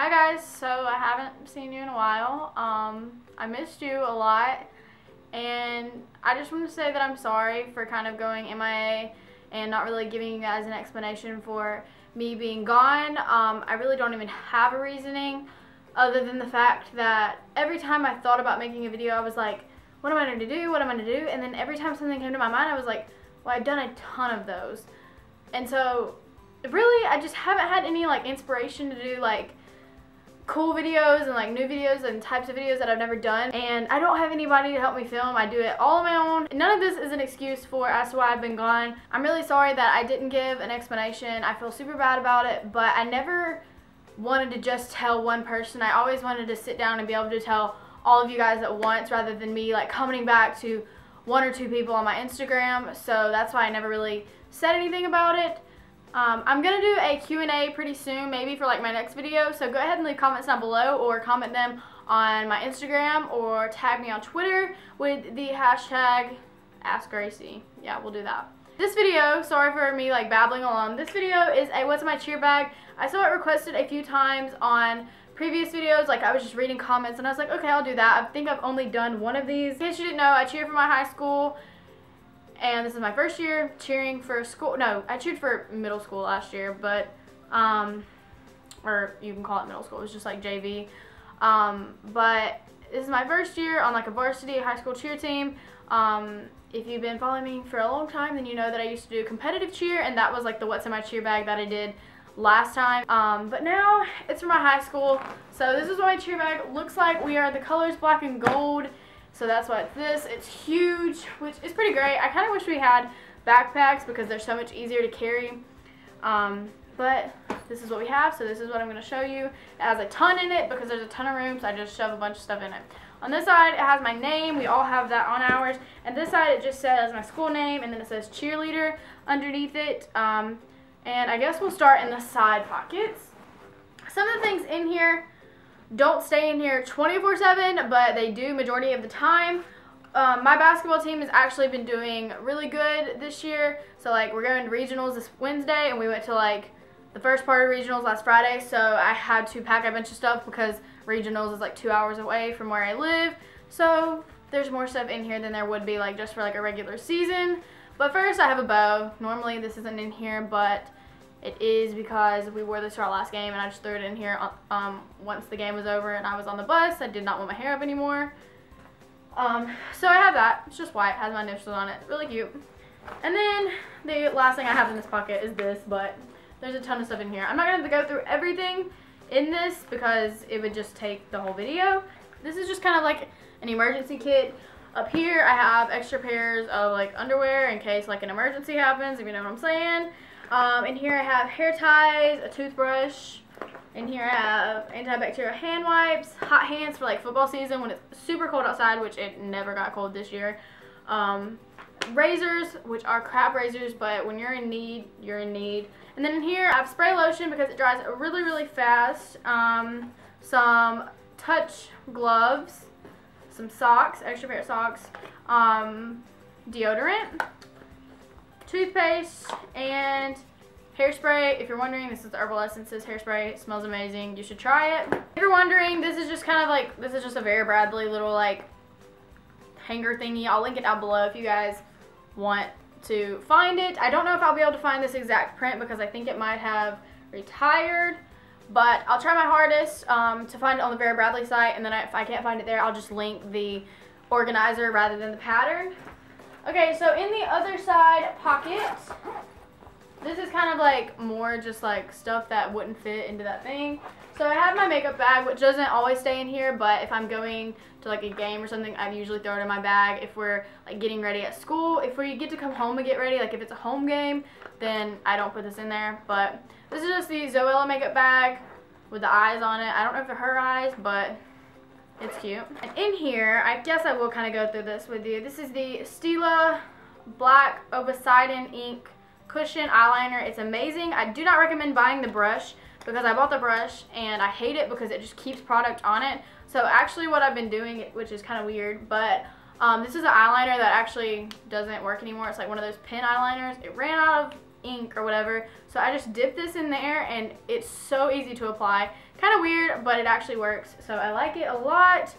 Hi guys, so I haven't seen you in a while. Um, I missed you a lot and I just want to say that I'm sorry for kind of going MIA and not really giving you guys an explanation for me being gone. Um, I really don't even have a reasoning other than the fact that every time I thought about making a video I was like, what am I going to do? What am I going to do? And then every time something came to my mind I was like, well I've done a ton of those. And so really I just haven't had any like inspiration to do like cool videos and like new videos and types of videos that I've never done and I don't have anybody to help me film. I do it all on my own. None of this is an excuse for as to why I've been gone. I'm really sorry that I didn't give an explanation. I feel super bad about it but I never wanted to just tell one person. I always wanted to sit down and be able to tell all of you guys at once rather than me like coming back to one or two people on my Instagram so that's why I never really said anything about it. Um, I'm going to do a Q&A pretty soon, maybe for like my next video, so go ahead and leave comments down below or comment them on my Instagram or tag me on Twitter with the hashtag AskGraysie. Yeah, we'll do that. This video, sorry for me like babbling along, this video is a what's my cheer bag. I saw it requested a few times on previous videos, like I was just reading comments and I was like, okay, I'll do that. I think I've only done one of these. In case you didn't know, I cheer for my high school and this is my first year cheering for school. No, I cheered for middle school last year, but, um, or you can call it middle school. It was just like JV. Um, but this is my first year on like a varsity high school cheer team. Um, if you've been following me for a long time, then you know that I used to do competitive cheer, and that was like the what's in my cheer bag that I did last time. Um, but now it's for my high school. So this is what my cheer bag looks like. We are the colors black and gold. So that's what this. It's huge, which is pretty great. I kind of wish we had backpacks because they're so much easier to carry. Um, but this is what we have, so this is what I'm going to show you. It has a ton in it because there's a ton of room, so I just shove a bunch of stuff in it. On this side, it has my name. We all have that on ours. And this side, it just says my school name, and then it says cheerleader underneath it. Um, and I guess we'll start in the side pockets. Some of the things in here don't stay in here 24-7, but they do majority of the time. Um, my basketball team has actually been doing really good this year. So, like, we're going to regionals this Wednesday, and we went to, like, the first part of regionals last Friday. So, I had to pack a bunch of stuff because regionals is, like, two hours away from where I live. So, there's more stuff in here than there would be, like, just for, like, a regular season. But first, I have a bow. Normally, this isn't in here, but it is because we wore this to our last game and I just threw it in here um, once the game was over and I was on the bus. I did not want my hair up anymore. Um, so I have that. It's just white. It has my initials on it. Really cute. And then the last thing I have in this pocket is this, but there's a ton of stuff in here. I'm not going to go through everything in this because it would just take the whole video. This is just kind of like an emergency kit. Up here I have extra pairs of like underwear in case like an emergency happens, if you know what I'm saying. Um, in here I have hair ties, a toothbrush. In here I have antibacterial hand wipes, hot hands for like football season when it's super cold outside, which it never got cold this year. Um, razors, which are crap razors, but when you're in need, you're in need. And then in here I have spray lotion because it dries really, really fast. Um, some touch gloves, some socks, extra pair of socks, um, deodorant, toothpaste, and hairspray. If you're wondering, this is Herbal Essences hairspray. It smells amazing. You should try it. If you're wondering, this is just kind of like, this is just a Vera Bradley little like hanger thingy. I'll link it down below if you guys want to find it. I don't know if I'll be able to find this exact print because I think it might have retired. But I'll try my hardest um, to find it on the Vera Bradley site. And then if I can't find it there, I'll just link the organizer rather than the pattern. Okay, so in the other side pocket, this is kind of like more just like stuff that wouldn't fit into that thing. So I have my makeup bag, which doesn't always stay in here, but if I'm going to like a game or something, I usually throw it in my bag. If we're like getting ready at school, if we get to come home and get ready, like if it's a home game, then I don't put this in there. But this is just the Zoella makeup bag with the eyes on it. I don't know if they're her eyes, but it's cute. And in here, I guess I will kind of go through this with you. This is the Stila Black Obsidian Ink Cushion Eyeliner. It's amazing. I do not recommend buying the brush because I bought the brush and I hate it because it just keeps product on it. So actually what I've been doing, which is kind of weird, but um, this is an eyeliner that actually doesn't work anymore. It's like one of those pen eyeliners. It ran out of ink or whatever. So I just dip this in there and it's so easy to apply. Kind of weird, but it actually works. So I like it a lot.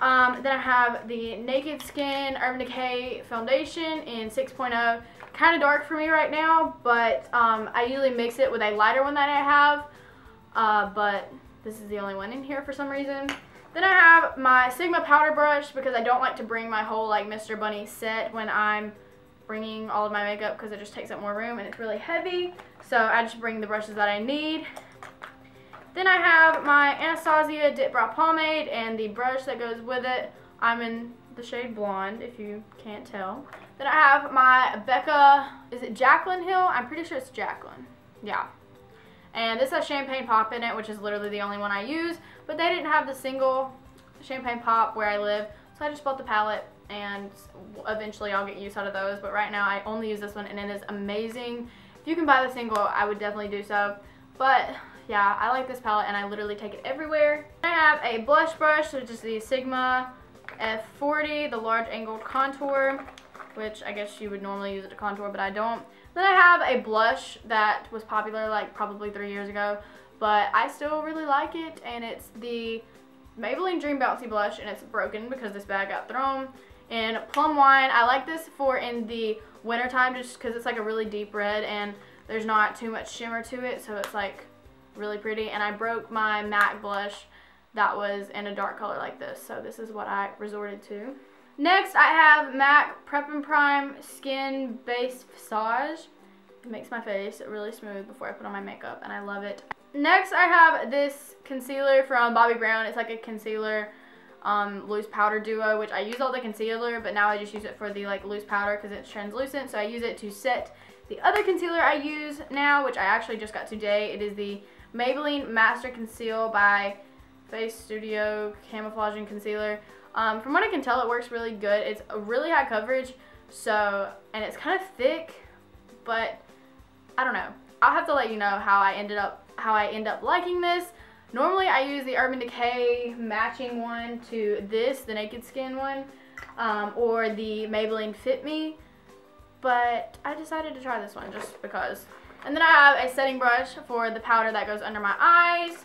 Um, then I have the Naked Skin Urban Decay Foundation in 6.0. Kind of dark for me right now, but um, I usually mix it with a lighter one that I have. Uh, but this is the only one in here for some reason. Then I have my Sigma powder brush because I don't like to bring my whole like Mr. Bunny set when I'm bringing all of my makeup because it just takes up more room and it's really heavy. So I just bring the brushes that I need. Then I have my Anastasia Dip Brow Pomade and the brush that goes with it. I'm in the shade Blonde, if you can't tell. Then I have my Becca, is it Jaclyn Hill? I'm pretty sure it's Jaclyn. Yeah. And this has Champagne Pop in it, which is literally the only one I use. But they didn't have the single Champagne Pop where I live. So I just bought the palette and eventually I'll get use out of those. But right now I only use this one and it is amazing. If you can buy the single, I would definitely do so. But yeah, I like this palette and I literally take it everywhere. I have a blush brush, which is the Sigma F40, the large angled contour, which I guess you would normally use it to contour, but I don't. Then I have a blush that was popular like probably three years ago, but I still really like it, and it's the Maybelline Dream Bouncy Blush, and it's broken because this bag got thrown. And Plum Wine, I like this for in the wintertime just because it's like a really deep red, and there's not too much shimmer to it, so it's like really pretty. And I broke my MAC blush that was in a dark color like this, so this is what I resorted to. Next, I have MAC Prep and Prime Skin Base Visage. It makes my face really smooth before I put on my makeup, and I love it. Next, I have this concealer from Bobbi Brown. It's like a concealer um, loose powder duo, which I use all the concealer, but now I just use it for the like loose powder because it's translucent, so I use it to set the other concealer I use now, which I actually just got today. It is the Maybelline Master Conceal by Face Studio Camouflaging Concealer. Um, from what I can tell, it works really good. It's a really high coverage, so, and it's kind of thick, but I don't know. I'll have to let you know how I ended up, how I end up liking this. Normally, I use the Urban Decay matching one to this, the Naked Skin one, um, or the Maybelline Fit Me, but I decided to try this one just because. And then I have a setting brush for the powder that goes under my eyes,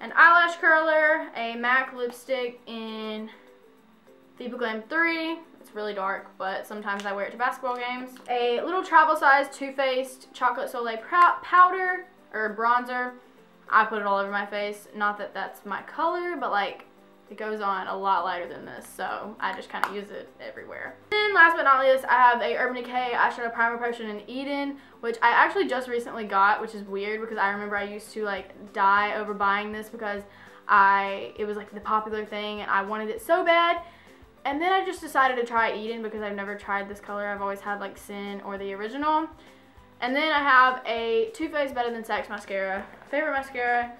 an eyelash curler, a MAC lipstick in Viva Glam 3. It's really dark, but sometimes I wear it to basketball games. A little travel size Too Faced Chocolate Soleil powder, or bronzer. I put it all over my face. Not that that's my color, but like it goes on a lot lighter than this, so I just kind of use it everywhere. And last but not least, I have a Urban Decay Eyeshadow Primer Potion in Eden, which I actually just recently got, which is weird because I remember I used to like die over buying this because I it was like the popular thing and I wanted it so bad. And then I just decided to try Eden because I've never tried this color. I've always had like Sin or the original. And then I have a Too Faced Better Than Sex mascara. Favorite mascara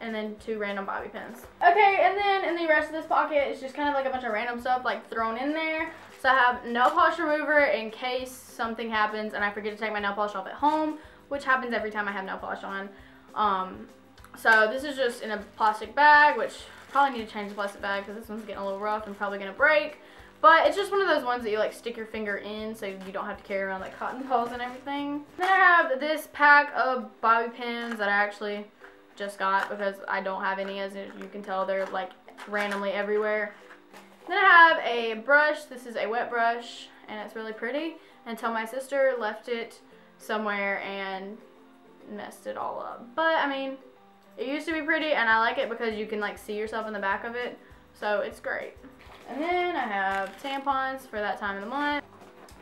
and then two random bobby pins. Okay, and then in the rest of this pocket, it's just kind of like a bunch of random stuff like thrown in there. So I have nail polish remover in case something happens and I forget to take my nail polish off at home, which happens every time I have nail polish on. Um, so this is just in a plastic bag, which probably need to change the plastic bag because this one's getting a little rough and probably going to break. But it's just one of those ones that you like stick your finger in so you don't have to carry around like cotton balls and everything. Then I have this pack of bobby pins that I actually just got because I don't have any as you can tell they're like randomly everywhere. Then I have a brush. This is a wet brush and it's really pretty until my sister left it somewhere and messed it all up. But I mean, it used to be pretty and I like it because you can like see yourself in the back of it. So it's great. And then I have tampons for that time of the month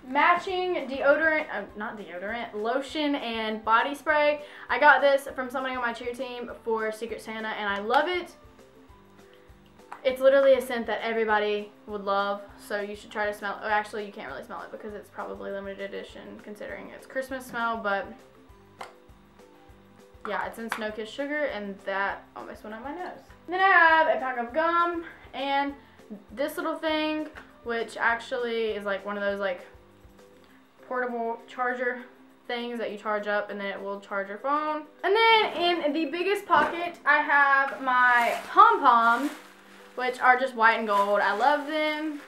matching deodorant, uh, not deodorant, lotion and body spray. I got this from somebody on my cheer team for Secret Santa and I love it. It's literally a scent that everybody would love, so you should try to smell. Oh, actually, you can't really smell it because it's probably limited edition considering it's Christmas smell, but yeah, it's in Snow Kiss Sugar and that almost went on my nose. Then I have a pack of gum and this little thing, which actually is like one of those like portable charger things that you charge up and then it will charge your phone. And then in the biggest pocket, I have my pom-poms, which are just white and gold. I love them.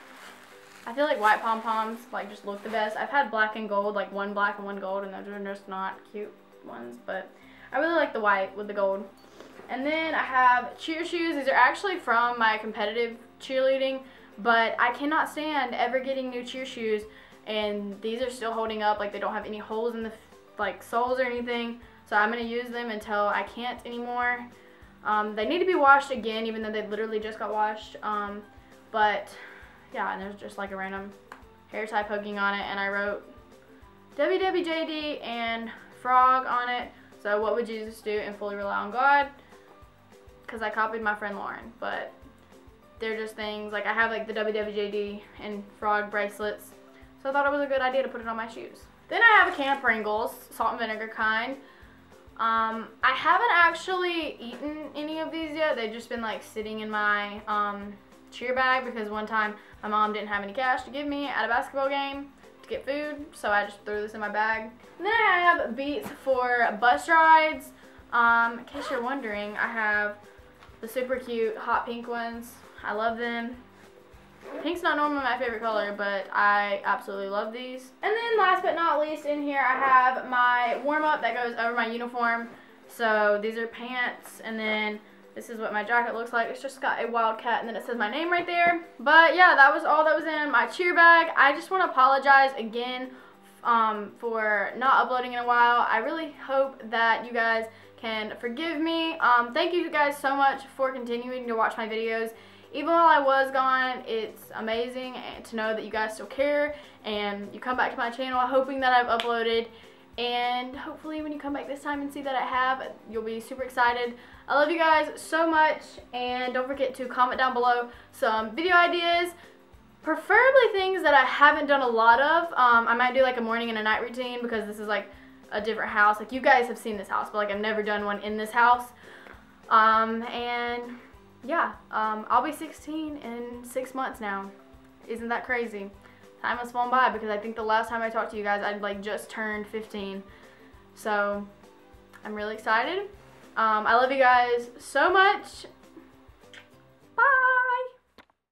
I feel like white pom-poms like just look the best. I've had black and gold, like one black and one gold, and those are just not cute ones, but I really like the white with the gold. And then I have cheer shoes. These are actually from my competitive cheerleading, but I cannot stand ever getting new cheer shoes, and these are still holding up, like they don't have any holes in the like soles or anything, so I'm to use them until I can't anymore. Um, they need to be washed again, even though they literally just got washed, um, but yeah, and there's just like a random hair tie poking on it, and I wrote WWJD and frog on it. So what would Jesus do and fully rely on God? Because I copied my friend Lauren, but they're just things like I have like the WWJD and frog bracelets, so I thought it was a good idea to put it on my shoes. Then I have a can of Pringles, salt and vinegar kind. Um, I haven't actually eaten any of these yet. They've just been like sitting in my um, cheer bag because one time my mom didn't have any cash to give me at a basketball game to get food, so I just threw this in my bag. And then I have Beats for bus rides. Um, in case you're wondering, I have the super cute hot pink ones. I love them. Pink's not normally my favorite color, but I absolutely love these. And then last but not least in here, I have my warm-up that goes over my uniform. So these are pants, and then this is what my jacket looks like. It's just got a wildcat and then it says my name right there. But yeah, that was all that was in my cheer bag. I just want to apologize again um, for not uploading in a while. I really hope that you guys can forgive me. Um, thank you guys so much for continuing to watch my videos. Even while I was gone, it's amazing to know that you guys still care and you come back to my channel hoping that I've uploaded and hopefully when you come back this time and see that I have, you'll be super excited. I love you guys so much, and don't forget to comment down below some video ideas, preferably things that I haven't done a lot of. Um, I might do like a morning and a night routine because this is like a different house. Like you guys have seen this house, but like I've never done one in this house. Um, and yeah, um, I'll be 16 in six months now. Isn't that crazy? time has flown by because I think the last time I talked to you guys, I'd like just turned 15. So I'm really excited. Um, I love you guys so much